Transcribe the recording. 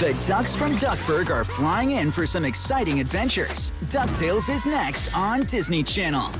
The Ducks from Duckburg are flying in for some exciting adventures. DuckTales is next on Disney Channel.